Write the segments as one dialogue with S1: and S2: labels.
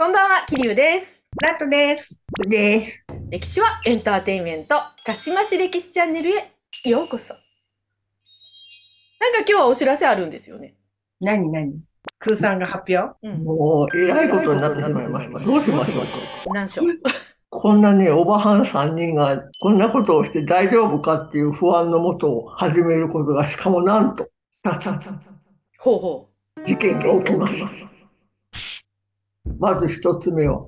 S1: こんばんは、桐生です。
S2: ラットです。です。
S1: 歴史はエンターテインメント、鹿島市歴史チャンネルへようこそ。なんか今日はお知らせあるんですよね。
S2: 何何？空さんが発表？
S1: うん。
S3: もう、えらいことになってしまいました。どうしましょうか？
S1: 何章
S3: こんなね、おばはん3人がこんなことをして大丈夫かっていう不安のもとを始めることが、しかもなんと、2つ
S1: ほうほ
S3: 事件が起きます。まず1つ目は、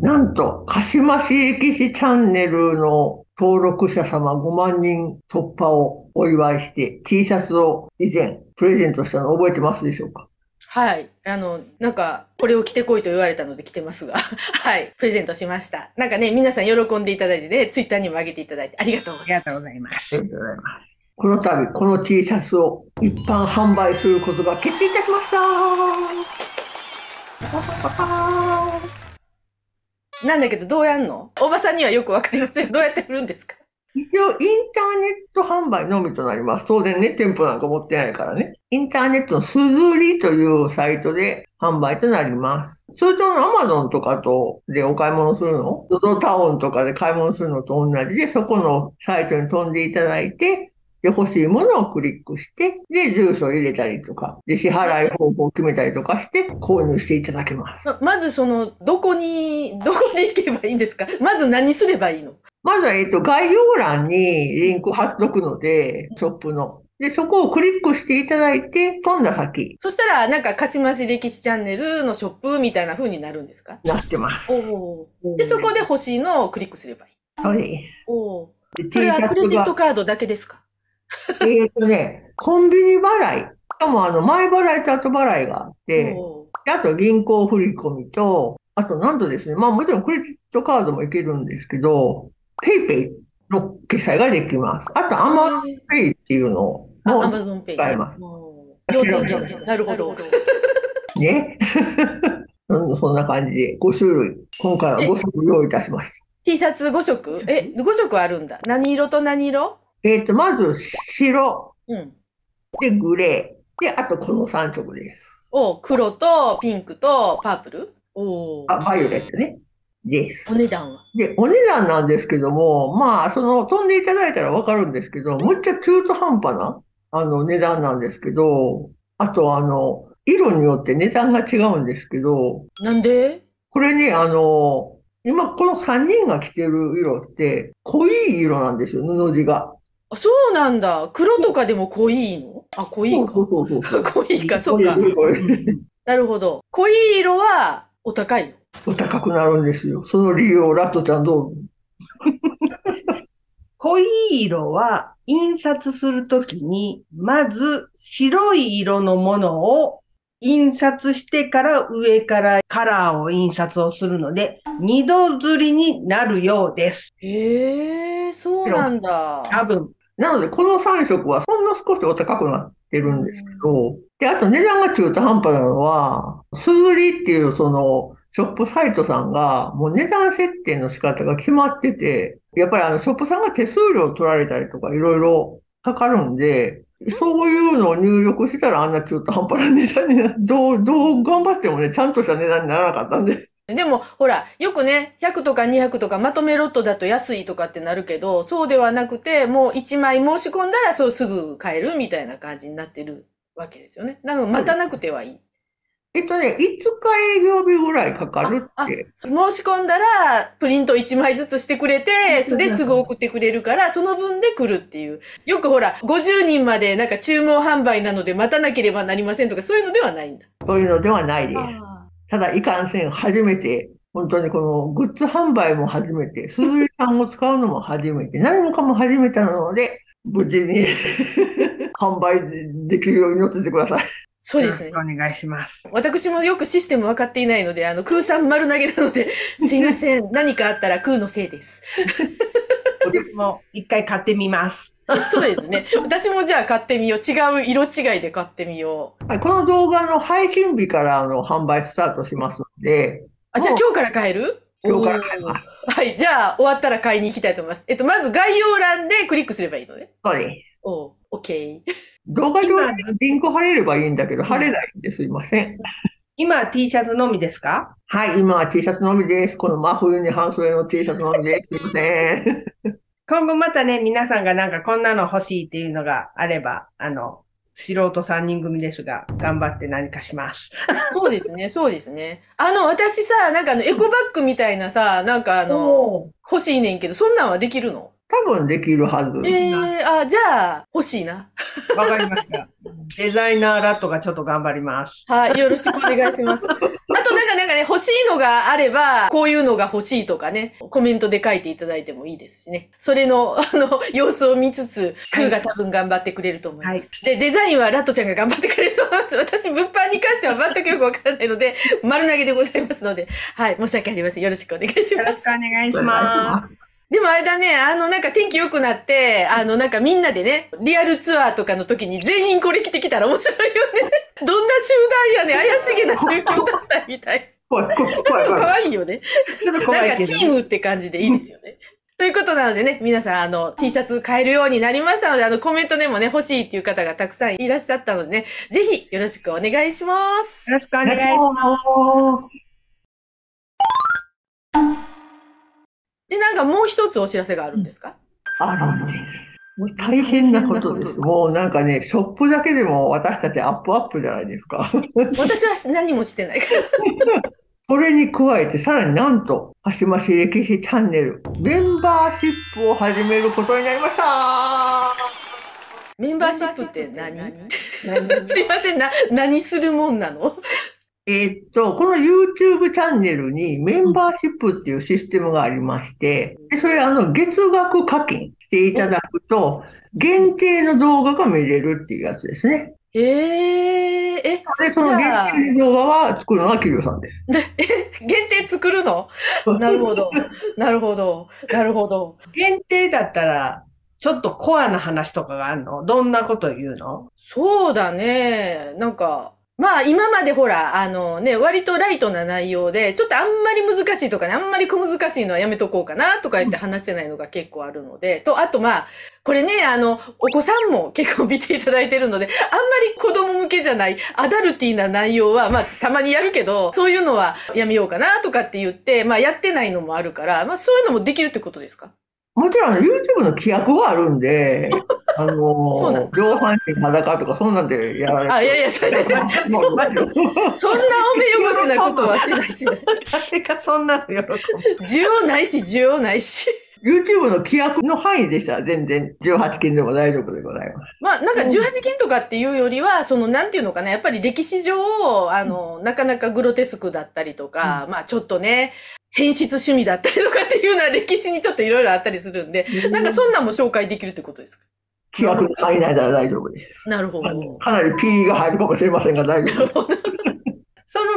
S3: なんと、鹿島市歴史チャンネルの登録者様5万人突破をお祝いして T シャツを以前プレゼントしたの覚えてますでしょうか？
S1: う。はい。あの、なんか、これを着てこいと言われたので着てますが、はい。プレゼントしました。なんかね、皆さん喜んでいただいてね、ツイッターにも上げていただいてありがとうござい
S2: ありがとうございます。
S3: ありがとうございます。この度、この T シャツを一般販売することが決定いたしました。
S1: なんだけど、どうやんの？おばさんにはよくわかりません。どうやって売るんですか？
S3: 一応、インターネット販売のみとなります。当然ね、店舗なんか持ってないからね。インターネットのすずりというサイトで販売となります。通常の Amazon とかとでお買い物するの、ドドタウンとかで買い物するのと同じで、そこのサイトに飛んでいただいて、で、欲しいものをクリックして、で、住所を入れたりとか、で、支払い方法を決めたりとかして、購入していただけます。
S1: ままずその、どこに、どこに行けばいいんですか？まず何すればいいの？
S3: まずは、えっと、概要欄にリンク貼っとくので、ショップの。で、そこをクリックしていただいて、飛んだ先、
S1: そしたら、なんか、鹿島市歴史チャンネルのショップみたいな風になるんですか？
S3: なってます。
S1: おで、そこで欲しいのをクリックすればいい。
S3: そうです。
S1: お
S3: で
S1: それはクレジットカードだけですか？
S3: えっとね、コンビニ払い。しかも、あの、前払いと後払いがあって、
S1: お
S3: であと銀行振込と、あと、なんとですね、まあもちろんクレジットカードもいけるんですけど、ペイペイの決済ができます。あと、アマペイっていうのを、
S1: あ、アマゾンペイ。
S3: 使えます。
S1: なるほど。
S3: う ね。うんそんな感じで5種類、今回は5色用意いたしました。
S1: T シャツ5色？え、5色あるんだ。何色と何色？
S3: えっと、まず白、
S1: うん。
S3: で、グレー、で、あとこの3色です。
S1: お黒とピンクとパープル？お
S3: あ、バイオレットね。です。
S1: お値段は？
S3: で、お値段なんですけども、まあ、その、飛んでいただいたらわかるんですけど、むっちゃ中途半端な、あの、値段なんですけど、あと、あの、色によって値段が違うんですけど、
S1: なんで？
S3: これね、あの、今、この3人が着てる色って、濃い色なんですよ、布地が。
S1: あ、そうなんだ。黒とかでも濃いの？あ、濃いか。
S3: そうそうそう。
S1: 濃いか、そうかなるほど。濃い色はお高いの？
S3: お高くなるんですよ。その理由をラットちゃんどうぞ。
S2: 濃い色は印刷するときに、まず白い色のものを印刷してから上からカラーを印刷をするので、二度刷りになるようです。
S1: へえ、そうなんだ。
S2: 多分。
S3: なので、この3色はほんの少しお高くなってるんですけど、で、あと値段が中途半端なのは、すずりっていうその、ショップサイトさんが、もう値段設定の仕方が決まってて、やっぱりあの、ショップさんが手数料取られたりとかいろいろかかるんで、そういうのを入力したらあんな中途半端な値段になる。どう、どう頑張ってもね、ちゃんとした値段にならなかったんで。
S1: でも、ほら、よくね、100とか200とかまとめロットだと安いとかってなるけど、そうではなくて、もう1枚申し込んだらそうすぐ買えるみたいな感じになってるわけですよね。なので、待たなくてはいい。
S3: えっとね、5日営業日ぐらいかかる
S1: あ
S3: って。
S1: 申し込んだら、プリント1枚ずつしてくれて、それですぐ送ってくれるから、その分で来るっていう。よくほら、50人までなんか注文販売なので待たなければなりませんとか、そういうのではないんだ。
S3: そういうのではないです。
S1: あ
S3: ただ、いかんせん、初めて、本当にこのグッズ販売も初めて、すずりさんを使うのも初めて、何もかも初めてなので、無事に 販売できるように乗せてください。
S1: そうですね
S2: お願いします。
S1: 私もよくシステム分かっていないので、あの、空さん丸投げなので、すいません。何かあったら空のせいです。
S2: 私も一回買ってみます。
S1: そうですね。私もじゃあ買ってみよう。違う色違いで買ってみよう。
S3: はいこの動画の配信日からあの販売スタートしますので、
S1: あ、じゃあ今日から買える？
S3: 今日から買えます。
S1: はい。じゃあ終わったら買いに行きたいと思います。えっと、まず概要欄でクリックすればいいのね？
S3: そうです。
S1: おオッケー。
S3: 動画上にリンク貼れればいいんだけど、貼れないんですいません。
S2: 今は T シャツのみですか？
S3: はい、今は T シャツのみです。この真冬に半袖の T シャツのみです。すいません。
S2: 今後またね、皆さんがなんかこんなの欲しいっていうのがあれば、あの、素人3人組ですが、頑張って何かします。
S1: そうですね、そうですね。あの、私さ、なんかあの、エコバッグみたいなさ、なんかあの、
S2: お
S1: 欲しいねんけど、そんなんはできるの？
S3: 多分できるはず。
S1: ええあ、じゃあ、欲しいな。
S2: ーわかりました。デザイナーラットがちょっと頑張ります。
S1: はい、よろしくお願いします。あとなんかなんかね、欲しいのがあれば、こういうのが欲しいとかね、コメントで書いていただいてもいいですしね。それの、あの、様子を見つつ、クーが多分頑張ってくれると思います。
S2: はい
S1: で、デザインはラットちゃんが頑張ってくれると思います。私、物販に関しては全くよくわからないので、丸投げでございますので、はい、申し訳ありません。よろしくお願いします
S2: よろしく。お願いしま。
S3: す。
S1: でもあれだね、あのなんか天気良くなって、あのなんかみんなでね、リアルツアーとかの時に全員これ着てきたら面白いよね。どんな集団やね、怪しげな宗教団体みたい。
S3: 怖い、怖い、
S1: で
S3: 怖い。
S1: も
S3: 怖い
S1: 可愛いよね。ないんか。チームって感じでいいですよね。ということなのでね、皆さん、あの、T シャツ買えるようになりましたので、あの、コメントでもね、欲しいっていう方がたくさんいらっしゃったのでね、ぜひよろしくお願いします。
S2: よろしくお願いします。
S1: かもう一つお知らせがあるんですか、
S3: あるんです。大変なことです。もうなんかね、ショップだけでも私たちアップアップじゃないですか。
S1: 私は何もしてないから。
S3: それに加えて、さらになんと、はしまし歴史チャンネル、メンバーシップを始めることになりました
S1: メンバーシップって何？すいません、な、何するもんなの？
S3: えーっと、この YouTube チャンネルにメンバーシップっていうシステムがありまして、でそれあの月額課金していただくと、限定の動画が見れるっていうやつですね。
S1: えええ、
S3: で、その限定の動画は作るのはキリオさんです。
S1: 限定作るの？なるほど。なるほど。なるほど。
S2: 限定だったら、ちょっとコアな話とかがあるの？どんなこと言うの？
S1: そうだね。なんか、まあ今までほら、あのね、割とライトな内容で、ちょっとあんまり難しいとかね、あんまり小難しいのはやめとこうかなとか言って話してないのが結構あるので、と、あとまあ、これね、あの、お子さんも結構見ていただいてるので、あんまり子供向けじゃない、アダルティーな内容は、まあ、たまにやるけど、そういうのはやめようかなとかって言って、まあ、やってないのもあるから、まあ、そういうのもできるってことですか？
S3: もちろん YouTube の規約はあるんで、あ
S1: そう
S3: の
S1: なの
S3: 上半身裸とかそんなんでやられて。
S1: あ、いやいや、それ、そんなおめ汚しなことはしないしない。
S2: 誰かそんなの喜ぶ。
S1: 需要ないし、需要ないし。
S3: YouTube の規約の範囲でしたら全然18金でも大丈夫でございます。
S1: まあ、なんか18件とかっていうよりは、その、なんていうのかな、やっぱり歴史上、あの、なかなかグロテスクだったりとか、まあ、ちょっとね、変質趣味だったりとかっていうのは歴史にちょっといろいろあったりするんで、なんかそんなんも紹介できるってことですか？
S3: 規約の範囲内なら大丈夫です。
S1: なるほど。
S3: かなり P が入るかもしれませんが大丈夫です。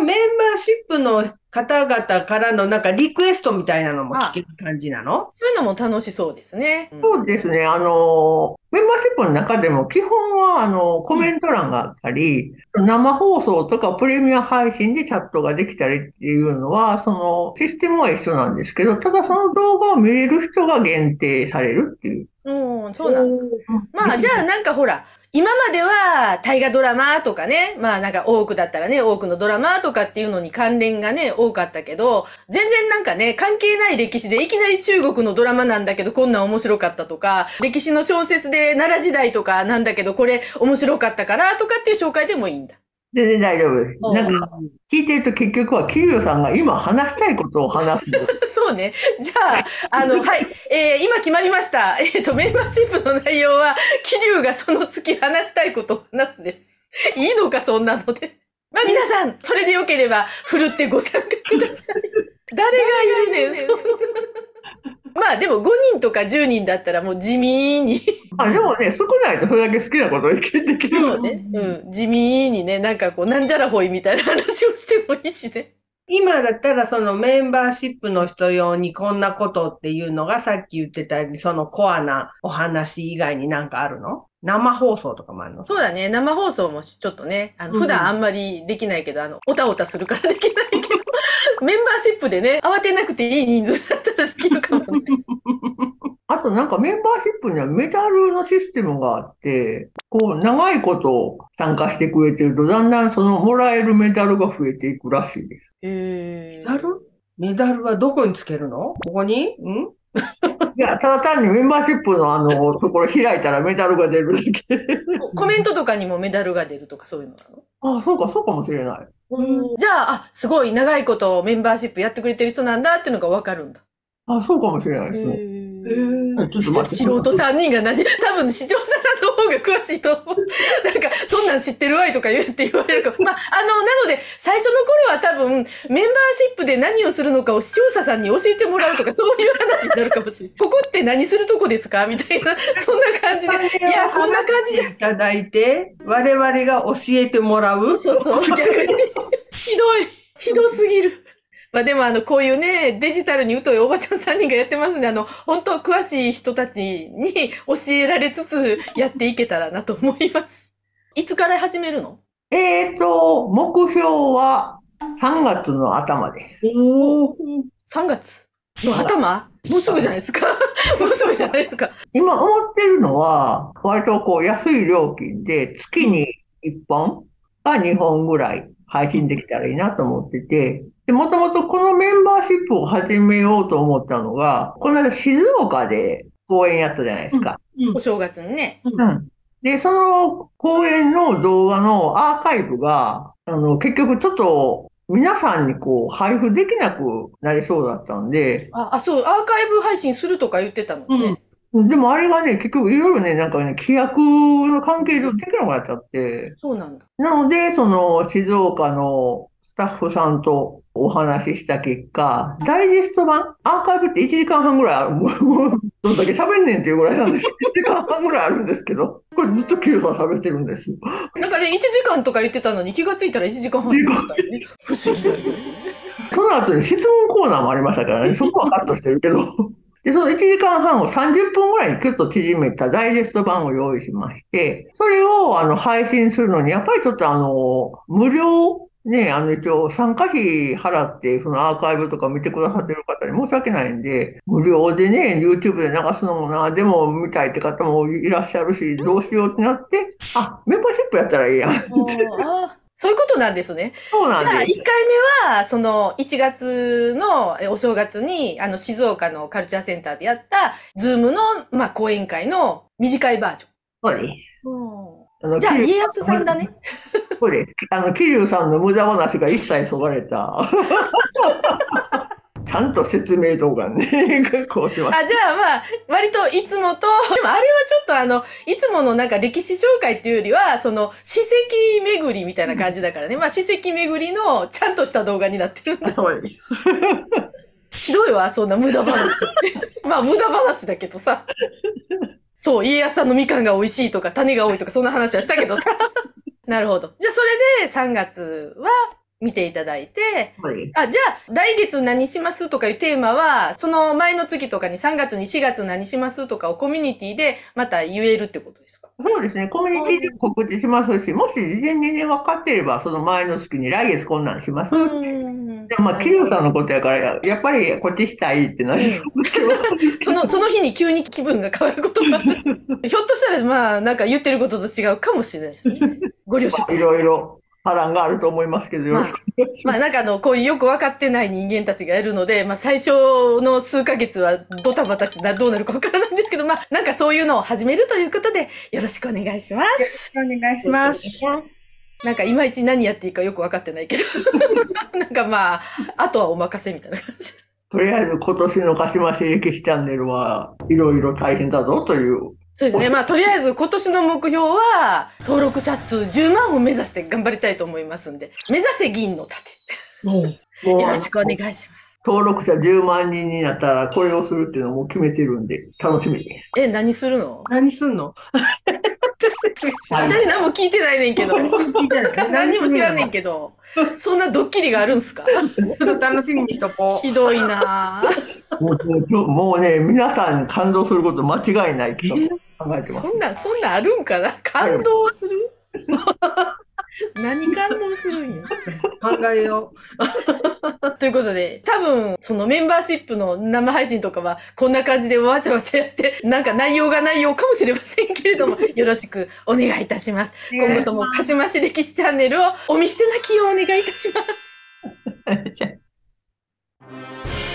S2: メンバーシップの方々からのなんかリクエストみたいなのも聞ける感じなの？
S1: そういうのも楽しそうですね。うん
S3: そうですね。あの、メンバーシップの中でも基本はあのコメント欄があったり、生放送とかプレミア配信でチャットができたりっていうのは、そのシステムは一緒なんですけど、ただその動画を見れる人が限定されるっていう。
S1: うん、そうなんだ。まあ、じゃあなんかほら、今までは大河ドラマとかね、まあなんか多くだったらね、多くのドラマとかっていうのに関連がね、多かったけど、全然なんかね、関係ない歴史でいきなり中国のドラマなんだけどこんな面白かったとか、歴史の小説で奈良時代とかなんだけどこれ面白かったからとかっていう紹介でもいいんだ。
S3: 全然大丈夫です。なんか、聞いてると結局は、キリオさんが今話したいことを話すの。
S1: そうね。じゃあ、あの、はい。えー今決まりました。えっ、と、メンバーシップの内容は、桐生がその月話したいことを話すです。いいのか、そんなので。まあ皆さん、それでよければ、ふるってご参加ください。誰がいるねん、そんな。まあでも5人とか10人だったらもう地味に、
S3: あ、でもね、少ないとそれだけ好きなことをできる。できる。
S1: そうね、うん、地味にね、なんかこう、なんじゃらほいみたいな話をしてもいいしね。
S2: 今だったらそのメンバーシップの人用にこんなことっていうのがさっき言ってたようにそのコアなお話以外になんかあるの？生放送とかもあるの？
S1: そうだね。生放送もちょっとね、あの、
S2: うん。
S1: 普段あんまりできないけど、あの、おたおたするからできないメンバーシップでね、慌てなくていい人数だったらできるかもね。
S3: あとなんかメンバーシップにはメダルのシステムがあって、こう長いこと参加してくれてると、だんだんそのもらえるメダルが増えていくらしいです。
S1: へ
S2: メダル？メダルはどこにつけるの？ここに？ん？
S3: いや、ただ単にメンバーシップのあの、ところ開いたらメダルが出るだけ。
S1: ココメントとかにもメダルが出るとかそういうのなの？
S3: ああ、そうか、そうかもしれない。
S1: じゃあ、あ、すごい長いことメンバーシップやってくれてる人なんだっていうのがわかるんだ。
S3: あそうかもしれないですね。ちょっと待って。
S1: 素人3人が何多分視聴者さんの方が詳しいと思う。なんか、そんなん知ってるわいとか言って言われるかも。まあ、あの、なので、最初の頃は多分、メンバーシップで何をするのかを視聴者さんに教えてもらうとか、そういう話になるかもしれない。ここって何するとこですかみたいな、そんな感じで。いや、こんな感じじゃ。
S2: いただいて、我々が教えてもらう。
S1: そうそう、逆に。ひどい。ひどすぎる。まあでもあの、こういうね、デジタルに疎いおばちゃん3人がやってますんで、あの、本当詳しい人たちに教えられつつやっていけたらなと思います。いつから始めるの？
S3: えーと、目標は3月の頭です。
S2: おー
S1: ?3 月？の頭？もうすぐじゃないですか もうすぐじゃないですか。
S3: 今思ってるのは、割とこう安い料金で月に1本か2本ぐらい配信できたらいいなと思ってて、で、もともとこのメンバーシップを始めようと思ったのが、この間静岡で公演やったじゃないですか。
S1: お正月にね。
S3: うん。で、その公演の動画のアーカイブが、あの、結局ちょっと皆さんにこう配布できなくなりそうだったんで、
S1: あ、あそう、アーカイブ配信するとか言ってたもんね。
S3: でもあれがね、結局いろいろね、なんかね、規約の関係上できなくなっちゃって、
S1: そうなんだ。
S3: なので、その静岡のスタッフさんとお話しした結果、ダイジェスト版、アーカイブって1時間半ぐらいある、もう、どんだけ喋んねんっていうぐらいなんですけど、1時間半ぐらいあるんですけど、これずっとキューさん喋ってるんですよ。
S1: なんかね、1時間とか言ってたのに気がついたら1時間半ったよね。不思議だよね。
S3: その後に質問コーナーもありましたからね、そこはカットしてるけど。で、その1時間半を30分ぐらいにキュッと縮めたダイジェスト版を用意しまして、それをあの配信するのに、やっぱりちょっとあの、無料、ね、あの一応参加費払って、そのアーカイブとか見てくださってる方に申し訳ないんで、無料でね、YouTube で流すのもな、でも見たいって方もいらっしゃるし、どうしようってなって、あ、メンバーシップやったらいいやん。
S1: そういうことなんですね。
S3: そう
S1: じゃあ、1回
S3: なんです。
S1: 目は、その、1月のえお正月に、あの、静岡のカルチャーセンターでやった、ズームの、まあ、講演会の短いバージ
S3: そうです。
S1: ョ
S3: あの
S1: ン。じゃあ、
S3: 桐
S1: 家康さんだね。
S3: そうです。あの、桐生さんの無駄話が一切そがれた。ちゃんと説明動画ね、こうしまし
S1: あ、じゃあまあ、割といつもと、でもあれはちょっとあの、いつものなんか歴史紹介っていうよりは、その、史跡巡りみたいな感じだからね。まあ、史跡巡りのちゃんとした動画になってるんだ。
S3: た。そうです。
S1: ひどいわ、そんな無駄話。まあ、無駄話だけどさ。そう、家康さんのみかんが美味しいとか、種が多いとか、そんな話はしたけどさ。なるほど。じゃあ、それで3月は見ていただいて、
S3: そうです。
S1: あ、じゃあ、来月何しますとかいうテーマは、その前の月とかに3月に4月何しますとかをコミュニティでまた言えるってことですか？
S3: そうですね。コミュニティで告知しますし、もし事前にね、分かっていれば、その前の月に来月こんなんします。
S1: ん
S3: でもまあ、桐生さんのことやから、ややっぱりこっちしたいってなりそう。
S1: その、その日に急に気分が変わることが、ひょっとしたら、まあ、なんか言ってることと違うかもしれないですね。ご了承くださ
S3: い
S1: い。
S3: ろいろ波乱があると思いますけど、よろしくお願いします。
S1: まあなんかあの、こういうよく分かってない人間たちがいるので、まあ最初の数ヶ月はドタバタしてなどうなるか分からないんですけど、まあなんかそういうのを始めるということで、よろしくお願いします。
S2: お願いします。
S1: なんかいまいち何やっていいかよく分かってないけど、なんかまあ、あとはお任せみたいな感じ。
S3: とりあえず今年の鹿島市歴史チャンネルはいろいろ大変だぞという。
S1: そうですね。まあとりあえず今年の目標は、登録者数10万を目指して頑張りたいと思いますんで、目指せ銀の盾。よろしくお願いします。
S3: 登録者10万人になったらこれをするっていうのも決めてるんで、楽しみです。
S1: え、何するの？
S2: 何すんの？
S1: 私何も聞いてないねんけど。何にも知らんねんけど。そんなドッキリがあるんすか？
S2: ちょっと楽しみにしとこう。
S1: ひどいなぁ。
S3: もうもうもうね、皆さんに感動すること間違いないと考えてます。
S1: そんなん、そんなんあるんかな？感動する？何感動するんや。
S2: 考えよ
S1: ということで、多分、そのメンバーシップの生配信とかは、こんな感じでわちゃわちゃやって、なんか内容が内容かもしれませんけれども、よろしくお願いいたします。今後とも、鹿島市歴史チャンネルをお見捨てなきをお願いいたします。
S3: じゃあ